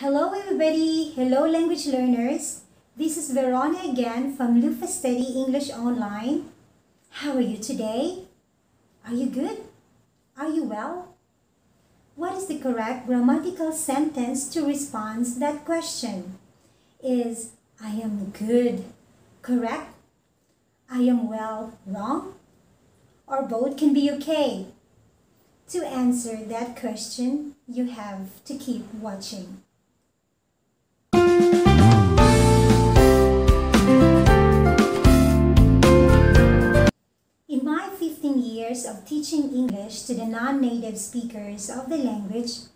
Hello everybody! Hello language learners! This is Verona again from Lufa Study English Online. How are you today? Are you good? Are you well? What is the correct grammatical sentence to respond to that question? Is I am good correct? I am well wrong? Or both can be okay? To answer that question, you have to keep watching. 16 years of teaching English to the non-native speakers of the language,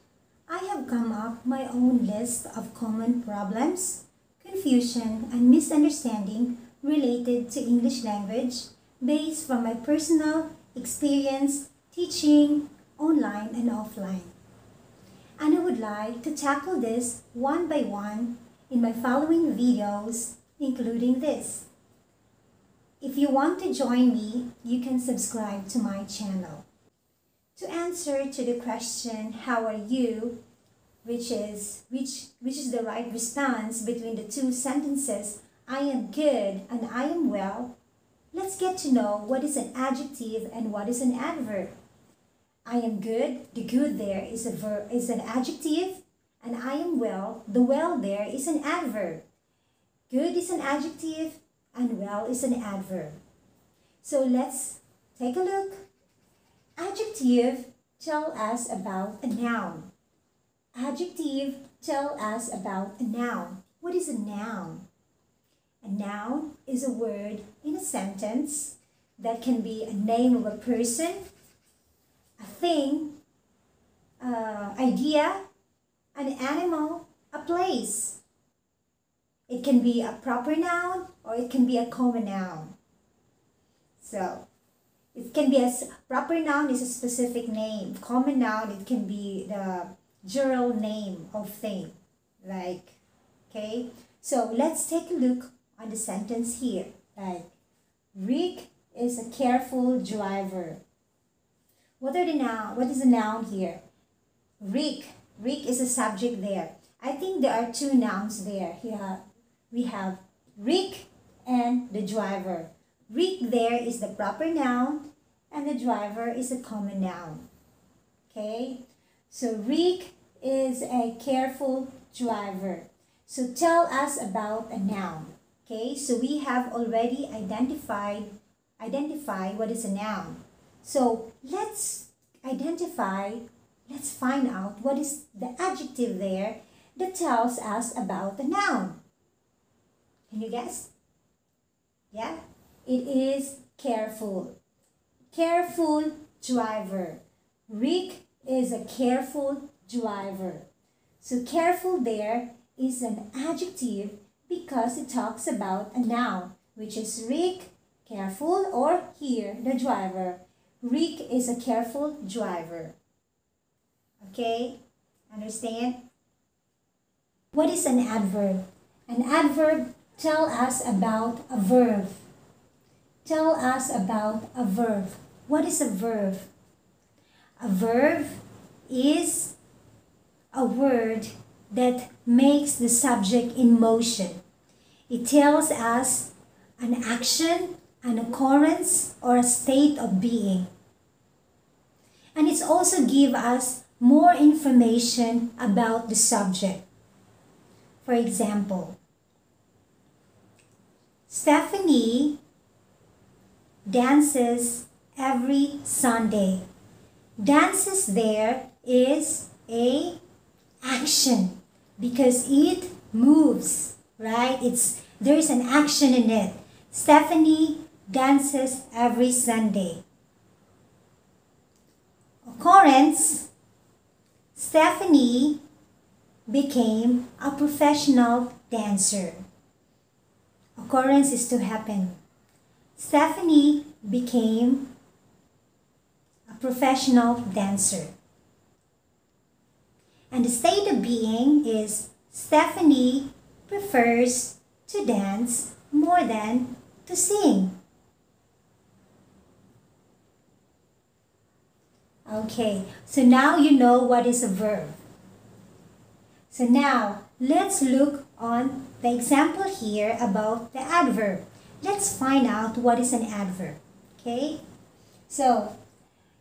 I have come up my own list of common problems, confusion, and misunderstanding related to English language based from my personal experience teaching online and offline. And I would like to tackle this one by one in my following videos, including this. If you want to join me, you can subscribe to my channel. To answer to the question, how are you, which is, which, which is the right response between the two sentences, I am good and I am well, let's get to know what is an adjective and what is an adverb. I am good, the good there is a verb is an adjective, and I am well, the well there is an adverb. Good is an adjective, and well is an adverb. So let's take a look. Adjective tell us about a noun. Adjective tell us about a noun. What is a noun? A noun is a word in a sentence that can be a name of a person, a thing, uh, idea, an animal, a place. It can be a proper noun or it can be a common noun. So, it can be a proper noun is a specific name. Common noun, it can be the general name of thing. Like, okay? So, let's take a look on the sentence here. Like, Rick is a careful driver. What are the noun? What is the noun here? Rick. Rick is a subject there. I think there are two nouns there. Here we have Rick and the driver. Rick there is the proper noun and the driver is a common noun. Okay? So Rick is a careful driver. So tell us about a noun. Okay? So we have already identified identify what is a noun. So let's identify, let's find out what is the adjective there that tells us about the noun. Can you guess? Yeah? It is careful. Careful driver. Rick is a careful driver. So careful there is an adjective because it talks about a noun, which is Rick, careful, or here, the driver. Rick is a careful driver. Okay? Understand? What is an adverb? An adverb tell us about a verb. Tell us about a verb. What is a verb? A verb is a word that makes the subject in motion. It tells us an action, an occurrence, or a state of being. And it also gives us more information about the subject. For example, Stephanie dances every Sunday. Dances there is a action because it moves, right? It's there's an action in it. Stephanie dances every Sunday. Occurrence Stephanie became a professional dancer. Occurrence is to happen. Stephanie became a professional dancer. And the state of being is Stephanie prefers to dance more than to sing. Okay, so now you know what is a verb. So now, let's look on the example here about the adverb. Let's find out what is an adverb. Okay? So,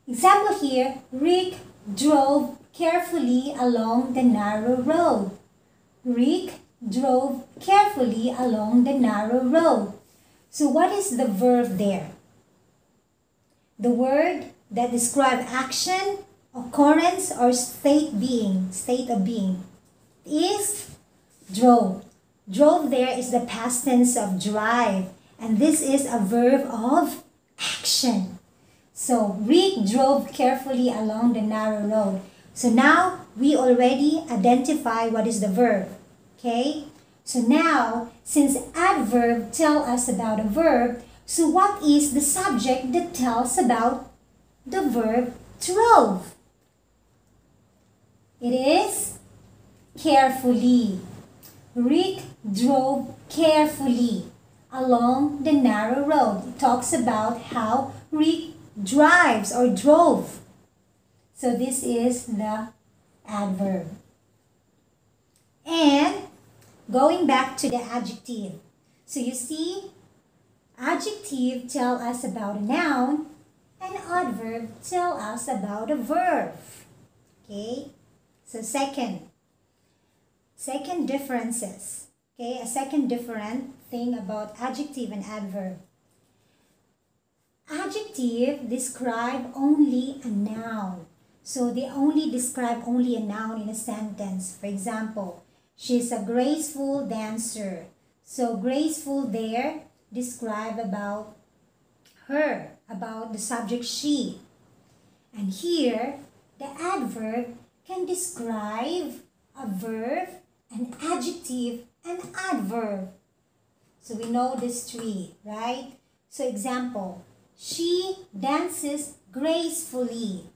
example here, Rick drove carefully along the narrow road. Rick drove carefully along the narrow road. So what is the verb there? The word that describe action, occurrence, or state being, state of being is drove. Drove there is the past tense of drive. And this is a verb of action. So Rick drove carefully along the narrow road. So now we already identify what is the verb. Okay? So now, since adverb tell us about a verb, so what is the subject that tells about the verb drove? It is carefully. Rick drove carefully along the narrow road. It talks about how Rick drives or drove. So this is the adverb. And going back to the adjective. So you see, adjective tell us about a noun and adverb tell us about a verb. Okay? So second, second differences. Okay, a second different thing about adjective and adverb. Adjective describe only a noun. So they only describe only a noun in a sentence. For example, she's a graceful dancer. So graceful there describe about her, about the subject she. And here, the adverb can describe a verb, an adjective, and adverb. So we know these three, right? So example, she dances gracefully.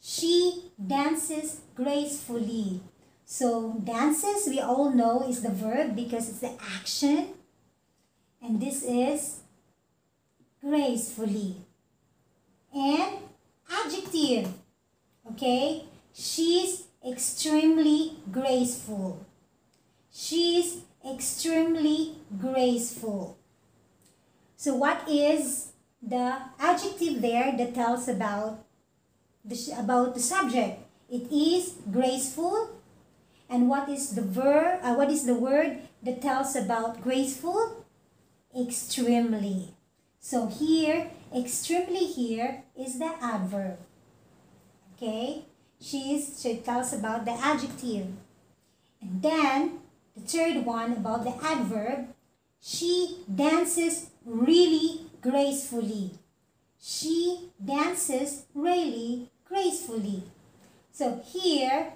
She dances gracefully. So dances, we all know is the verb because it's the action. And this is gracefully. And adjective, okay? She's extremely graceful. She's extremely graceful. So what is the adjective there that tells about the, about the subject. It is graceful. And what is the verb? Uh, what is the word that tells about graceful? Extremely. So here, extremely here is the adverb. Okay? She is, she tells about the adjective. And then, the third one about the adverb, she dances really gracefully. She dances really gracefully. So here,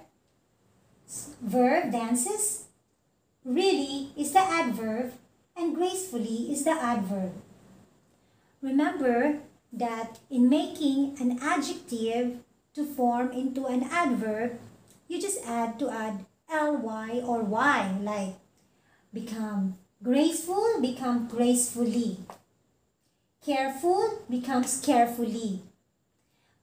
verb dances, really is the adverb, and gracefully is the adverb. Remember that in making an adjective to form into an adverb, you just add to add ly or y, like become graceful, become gracefully. Careful becomes carefully.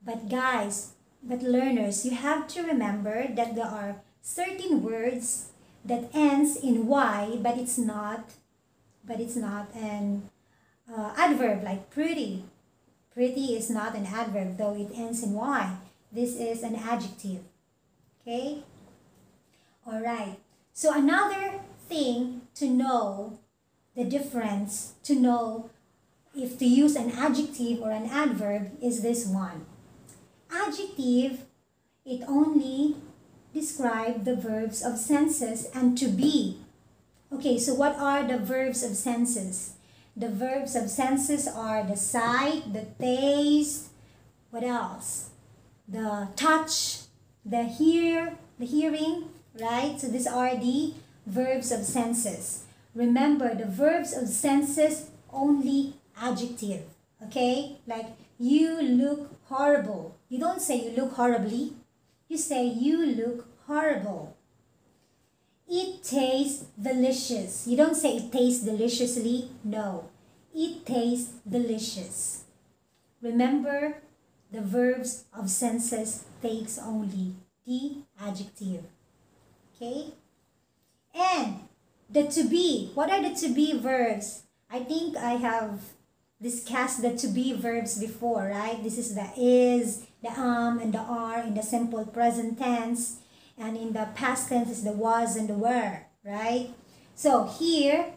But guys, but learners, you have to remember that there are certain words that ends in y, but it's not, but it's not an uh, adverb like pretty. Pretty is not an adverb, though it ends in y. This is an adjective. Okay? All right. So another thing to know the difference, to know if to use an adjective or an adverb is this one. Adjective, it only describe the verbs of senses and to be. Okay, so what are the verbs of senses? The verbs of senses are the sight, the taste, what else? The touch, the hear, the hearing, right? So these are the verbs of senses. Remember, the verbs of senses only adjective. Okay? Like, you look horrible. You don't say you look horribly. You say you look horrible. It tastes delicious. You don't say it tastes deliciously. No. It tastes delicious. Remember, the verbs of senses takes only the adjective. Okay? And the to be. What are the to be verbs? I think I have discussed the to be verbs before, right? This is the is, the am, and the are in the simple present tense. And in the past tense is the was and the were, right? So here,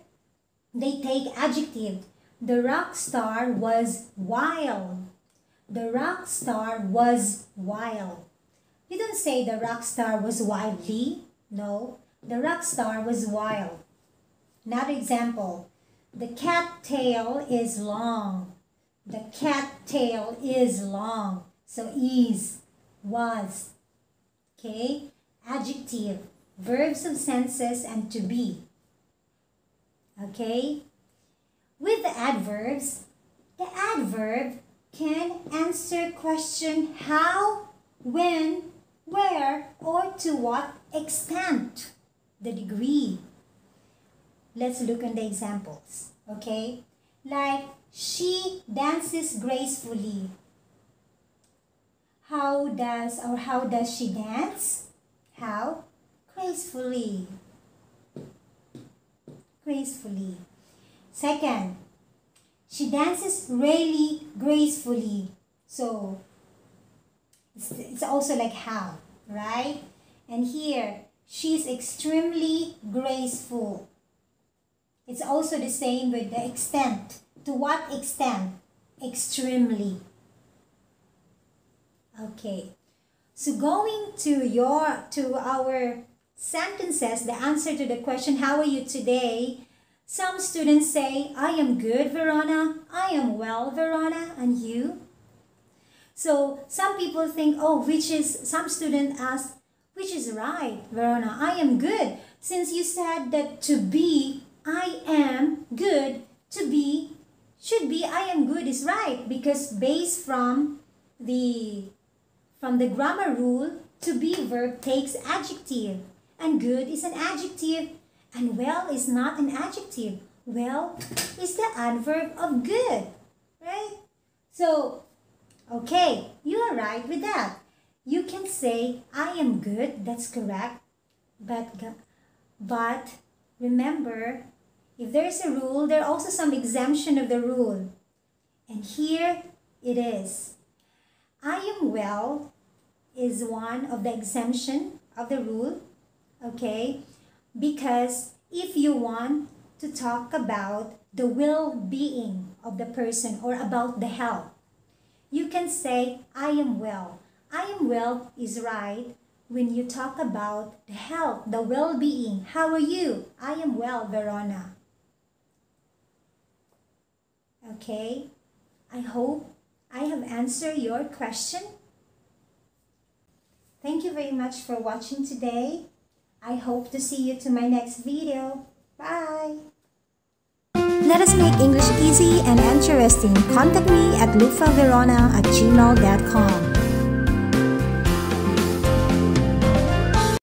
they take adjective. The rock star was wild. The rock star was wild. You don't say the rock star was wildly. No, the rock star was wild. Another example. The cat tail is long. The cat tail is long. So is, was. Okay? Adjective. Verbs of senses and to be. Okay? With the adverbs, the adverb can answer question how, when, to what extent. The degree. Let's look at the examples, okay? Like, she dances gracefully. How does, or how does she dance? How? Gracefully. Gracefully. Second, she dances really gracefully. So, it's, it's also like how, right? And here, she's extremely graceful. It's also the same with the extent. To what extent? Extremely. Okay. So going to your to our sentences, the answer to the question, how are you today? Some students say, I am good, Verona. I am well, Verona. And you? So some people think, oh, which is, some student ask, which is right, Verona? I am good. Since you said that to be I am good to be should be I am good is right because based from the from the grammar rule to be verb takes adjective and good is an adjective and well is not an adjective well is the adverb of good right so okay you are right with that you can say I am good that's correct but but remember if there is a rule, there are also some exemption of the rule. And here it is. I am well is one of the exemption of the rule, okay? Because if you want to talk about the well-being of the person or about the health, you can say, I am well. I am well is right when you talk about the health, the well-being. How are you? I am well, Verona. Okay, I hope I have answered your question. Thank you very much for watching today. I hope to see you to my next video. Bye! Let us make English easy and interesting. Contact me at lufaverona at gmail.com.